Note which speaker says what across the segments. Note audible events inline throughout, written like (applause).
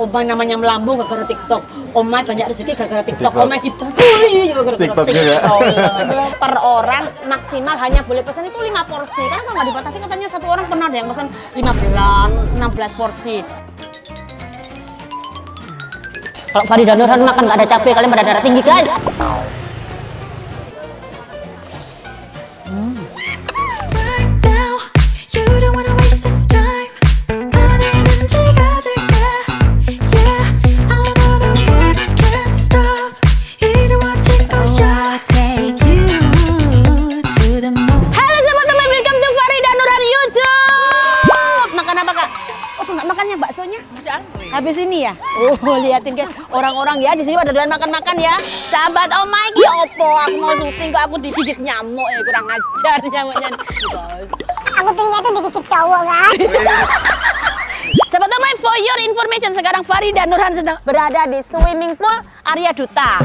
Speaker 1: Omai namanya melambung gara-gara TikTok. Omai banyak rezeki gara-gara TikTok.
Speaker 2: TikTok.
Speaker 1: Omai dibully gara-gara
Speaker 2: TikTok juga.
Speaker 1: Per orang maksimal hanya boleh pesan itu 5 porsi. Kan kalau nggak dibatasi katanya satu orang pernah ada yang pesan 15, 16 porsi. Kalau Farida Nurhan makan nggak ada cabai, kalian pada darah tinggi guys. Habis ini ya? Oh liatin kan orang-orang ya di sini pada doyan makan-makan ya. Sahabat oh my god, opo aku mau syuting kok aku digigit nyamuk ya kurang ajar nyamuknya. Guys.
Speaker 3: Aku pilihnya tuh digigit cowok kan. (laughs)
Speaker 1: Sahabat teman, for your information sekarang Farida Nurhan sedang berada di swimming pool Arya Duta.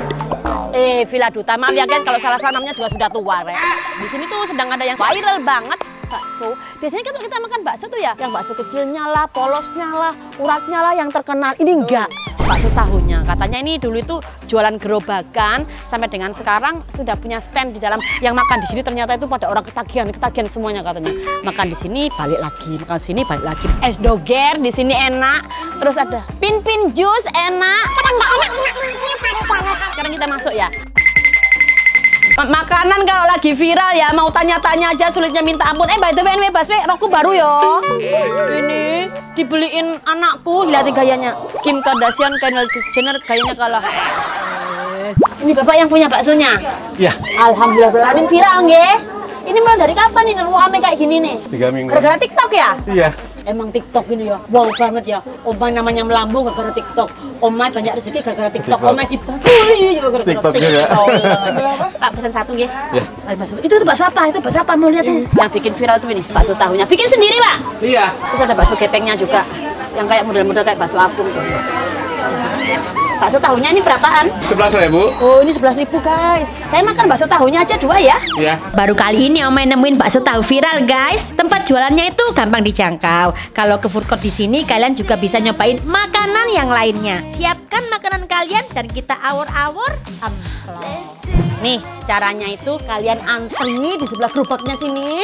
Speaker 1: Eh, Villa Duta. Maaf ya guys kalau salah salah namanya juga sudah tua ya. Di sini tuh sedang ada yang viral banget bakso. Biasanya kan kalau kita makan bakso tuh ya, yang bakso kecilnya lah, polosnya lah, uratnya lah yang terkenal. Ini enggak. Bakso tahunya. Katanya ini dulu itu jualan gerobakan sampai dengan sekarang sudah punya stand di dalam yang makan di sini ternyata itu pada orang ketagihan, ketagihan semuanya katanya. Makan di sini balik lagi, makan di sini balik lagi. Es doger di sini enak. Terus ada pin-pin jus enak. Sekarang kita masuk ya. Ma- Makanan kalau lagi viral ya, mau tanya-tanya aja sulitnya minta ampun. Eh, by the way, anyway, Baswe, rokku baru yo. Ini dibeliin anakku, lihat gayanya. Kim Kardashian, Kendall Jenner, gayanya kalah. Ini bapak yang punya baksonya.
Speaker 2: Iya,
Speaker 1: Alhamdulillah, berlamin viral nggih. Ini mulai dari kapan ini rame kayak gini nih?
Speaker 2: tiga minggu.
Speaker 1: Gara-gara TikTok ya?
Speaker 2: Iya.
Speaker 1: Emang TikTok ini ya, wow banget ya. Omai namanya melambung gara-gara TikTok. Omai banyak rezeki gara-gara TikTok. Omai dibully juga gara-gara
Speaker 2: TikTok juga.
Speaker 1: Pak pesan satu ya.
Speaker 2: Ya.
Speaker 1: Bakso. Itu tuh bakso apa? Itu bakso apa mau lihat tuh? Yang bikin viral tuh ini, bakso tahunya. Bikin sendiri, Pak.
Speaker 2: Iya.
Speaker 1: Terus ada bakso gepengnya juga. Yang kayak model-model kayak bakso apung tuh. Bakso tahunya ini berapaan?
Speaker 2: Sebelas ribu.
Speaker 1: Oh, ini 11.000 guys. Saya makan bakso tahunya aja dua ya.
Speaker 2: Iya.
Speaker 4: Baru kali ini Omai nemuin bakso tahu viral guys. Tempat jualannya itu gampang dijangkau. Kalau ke food court di sini kalian juga bisa nyobain makanan yang lainnya. Siapkan makanan kalian dan kita awor-awor.
Speaker 1: Nih, caranya itu kalian antri di sebelah gerobaknya sini.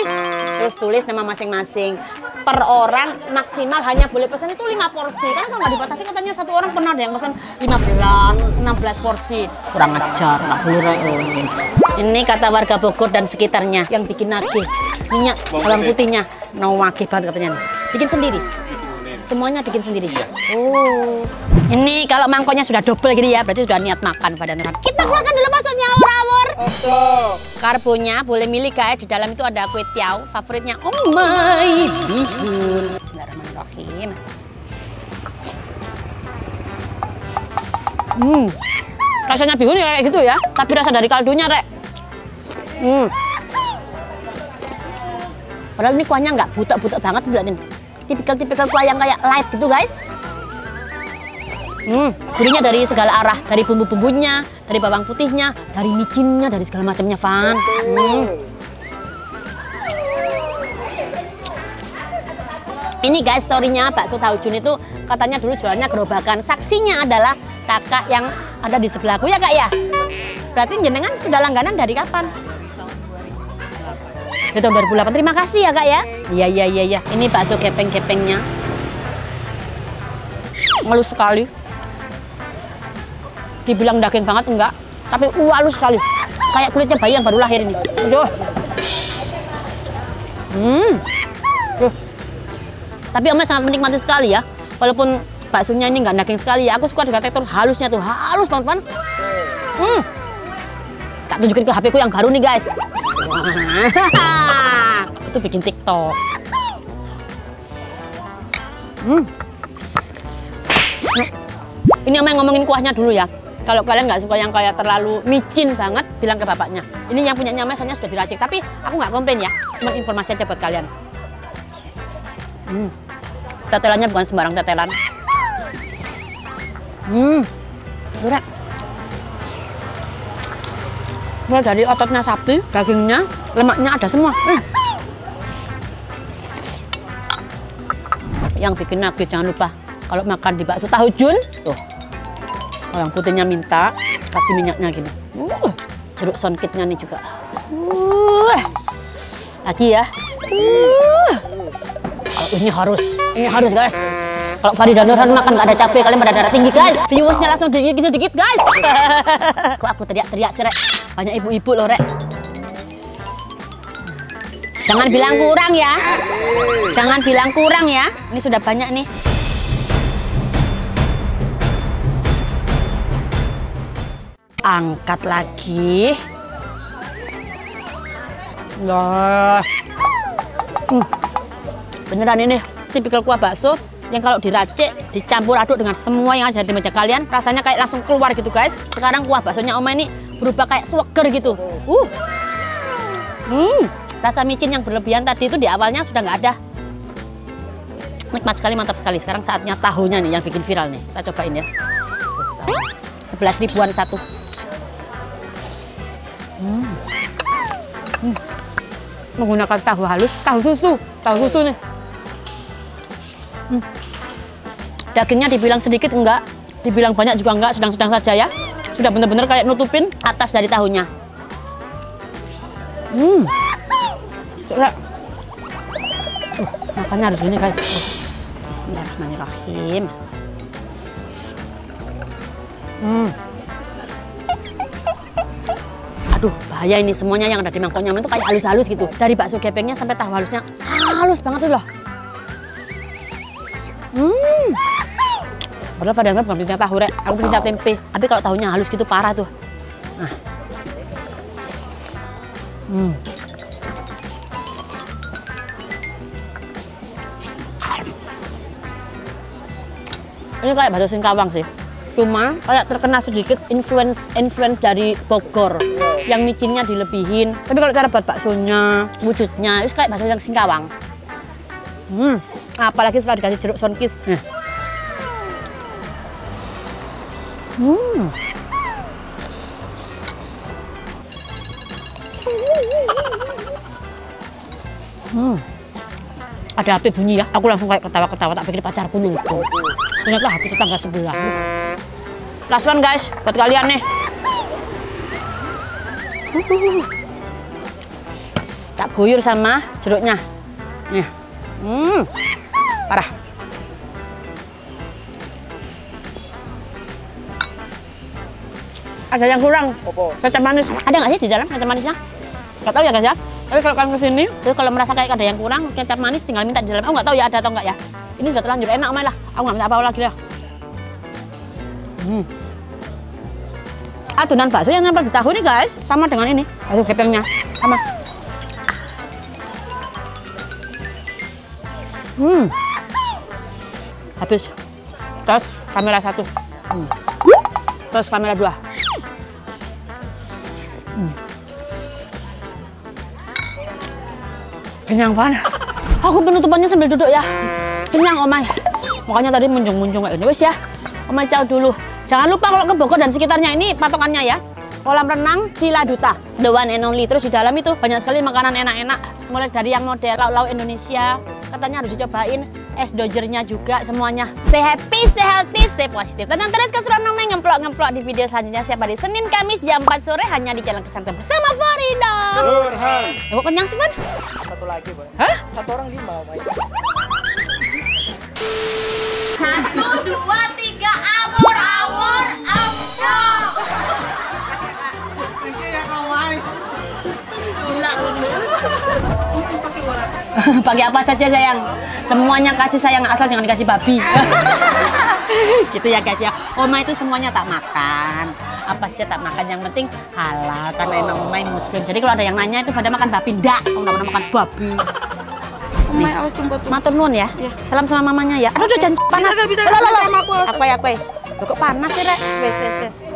Speaker 1: Terus tulis nama masing-masing. Per orang maksimal hanya boleh pesan itu 5 porsi. Kan kalau nggak dibatasi katanya satu orang pernah ada yang pesan 15, 16 porsi. Kurang ajar, nggak boleh. Rek. Ini kata warga Bogor dan sekitarnya yang bikin nagih. Minyak bawang putihnya. No nagih banget katanya. Bikin sendiri. Semuanya bikin sendiri. Oh. Ini kalau mangkoknya sudah double gini ya, berarti sudah niat makan pada Nurhan. Kita keluarkan dulu maksudnya awur-awur. Karbonya boleh milih guys. Di dalam itu ada kue tiaw favoritnya Oh my bihun. Bismillahirrahmanirrahim. Hmm. Rasanya bihun ya kayak gitu ya, tapi rasa dari kaldunya, Rek. Hmm. Padahal ini kuahnya nggak butek-butek banget tuh liatin. Tipikal-tipikal kuah yang kayak light gitu guys. Hmm, gurihnya dari segala arah, dari bumbu-bumbunya, dari bawang putihnya, dari micinnya, dari segala macamnya, Van. Hmm. Ini guys storynya bakso tahu Jun itu katanya dulu jualannya gerobakan. Saksinya adalah kakak yang ada di sebelahku ya kak ya. Berarti jenengan sudah langganan dari kapan? Dari tahun 2008. Terima kasih ya kak ya. Iya iya iya iya. Ini bakso kepeng-kepengnya. Ngelus sekali. Dibilang daging banget enggak, tapi uh, halus sekali. Kayak kulitnya bayi yang baru lahir ini. Aduh. Hmm. Tapi Oma sangat menikmati sekali ya. Walaupun baksonya ini nggak daging sekali ya. Aku suka dengan tekstur halusnya tuh. Halus banget, Pan. Hmm. Tak tunjukin ke HP ku yang baru nih, guys. (laughs) Itu bikin TikTok. Hmm. Ini yang ngomongin kuahnya dulu ya. Kalau kalian nggak suka yang kayak terlalu micin banget, bilang ke bapaknya. Ini yang punya nyamai soalnya sudah diracik. Tapi aku nggak komplain ya. Cuma informasi aja buat kalian. Hmm. Tetelannya bukan sembarang tetelan. Hmm. Durek. Mulai dari ototnya sapi, dagingnya, lemaknya ada semua. Hmm. Yang bikin nugget jangan lupa Kalau makan di bakso tahu jun, tuh. Yang putihnya minta, kasih minyaknya gini. Uh, jeruk sonkitnya nih juga. Uh, lagi ya. Uh. Ini harus, ini harus guys. Kalau Fari dan Nurhan makan nggak ada capek, kalian pada darah tinggi guys. Viewersnya langsung dikit-dikit guys. (laughs) Kok aku teriak-teriak sih, Rek? Banyak ibu-ibu loh, Rek. Jangan bilang kurang ya. Jangan bilang kurang ya. Ini sudah banyak nih. Angkat lagi. Nah. Hmm. Beneran ini tipikal kuah bakso yang kalau diracik, dicampur aduk dengan semua yang ada di meja kalian, rasanya kayak langsung keluar gitu guys. Sekarang kuah baksonya Oma ini berubah kayak swagger gitu. Uh. Hmm, rasa micin yang berlebihan tadi itu di awalnya sudah nggak ada. Nikmat sekali, mantap sekali. Sekarang saatnya tahunya nih yang bikin viral nih. Kita cobain ya. Sebelas ribuan satu. Hmm. Hmm. Menggunakan tahu halus, tahu susu, tahu susu nih. Hmm. Dagingnya dibilang sedikit enggak, dibilang banyak juga enggak, sedang-sedang saja ya. Sudah benar-benar kayak nutupin atas dari tahunya. Hmm. Coba. Uh, makannya harus ini guys. Uh, Bismillahirrahmanirrahim. Hmm. Aduh, bahaya ini semuanya yang ada di mangkok nyaman itu kayak halus-halus gitu. Dari bakso gepengnya sampai tahu halusnya halus banget tuh loh. Padahal pada bukan pecinta tahu, Rek. Aku pecinta tempe. Tapi kalau tahunya halus gitu parah tuh. Nah. Hmm. Ini kayak bakso singkawang sih. Cuma kayak terkena sedikit influence influence dari Bogor yang micinnya dilebihin. Tapi kalau cara buat baksonya, wujudnya itu kayak bakso yang singkawang. Hmm, apalagi setelah dikasih jeruk sonkis. Nah. Hmm. Ada HP bunyi ya, aku langsung kayak ketawa-ketawa tak pikir pacarku nunggu. Ternyata HP tetangga sebelah. Last guys, buat kalian nih. Tak guyur sama jeruknya. Nih. Hmm. Parah. Ada yang kurang. Kecap manis. Ada nggak sih di dalam kecap manisnya? Nggak tahu ya guys ya. Tapi kalau kalian ke sini, terus kalau merasa kayak ada yang kurang, kecap manis tinggal minta di dalam. Aku nggak tahu ya ada atau nggak ya. Ini sudah terlanjur enak, Omai lah. Aku nggak minta apa-apa lagi ya. Hmm. Adonan bakso yang nempel di tahu nih guys, sama dengan ini. Bakso gepengnya, sama. Hmm. Habis. Terus kamera satu. Hmm. Terus kamera dua. Kenyang banget. Aku penutupannya sambil duduk ya. Kenyang Omai. Makanya tadi munjung-munjung kayak ini. Wes ya. Omai caw dulu. Jangan lupa kalau ke Bogor dan sekitarnya ini patokannya ya. Kolam renang Villa Duta, the one and only. Terus di dalam itu banyak sekali makanan enak-enak. Mulai dari yang model lauk-lauk Indonesia, katanya harus dicobain. Es dojernya juga semuanya. Stay happy, stay healthy, stay positif. Tonton terus keseruan namanya ngemplok-ngemplok di video selanjutnya siapa di Senin, Kamis jam 4 sore hanya di Jalan Kesantan bersama Farida.
Speaker 2: Burhan.
Speaker 1: Kok kenyang sih?
Speaker 2: Satu lagi, Boy.
Speaker 1: Hah?
Speaker 2: Satu orang lima, Boy.
Speaker 4: Satu, dua, tiga, awur, awur, awur.
Speaker 1: Pakai apa saja sayang? Semuanya kasih sayang asal jangan dikasih babi. (laughs) (laughs) gitu ya guys ya. Oma itu semuanya tak makan. Apa saja tak makan yang penting halal karena emang Oma muslim. Jadi kalau ada yang nanya itu pada makan babi ndak, nggak pernah makan babi. (laughs)
Speaker 5: Oma awas jumpa tuh.
Speaker 1: Matur nuwun ya. Salam sama mamanya ya. Aduh, jangan panas.
Speaker 5: Bisa, bisa,
Speaker 1: ya, apa? Loh, kok panas sih, Rek? Wes, wes, wes.